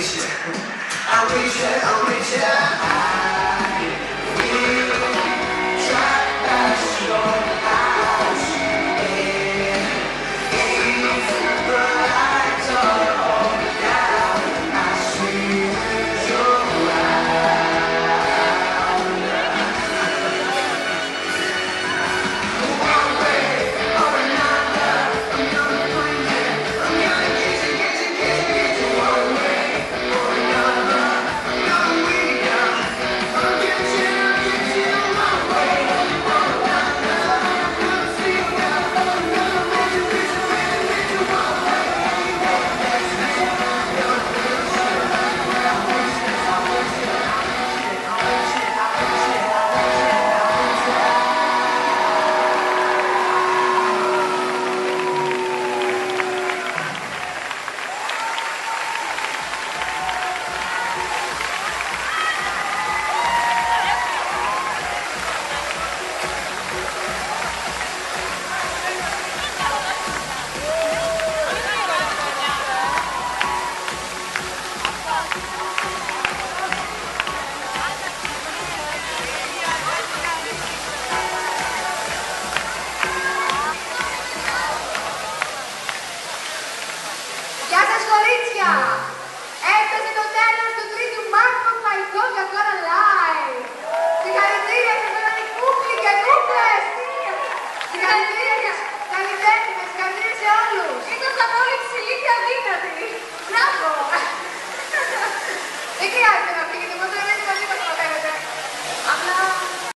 I wish it, I wish it, I wish it. Καλύτερα, καλύτερα, καλύτερα σε όλους. Ήταν απόλυτη ηλικία αδύνατη.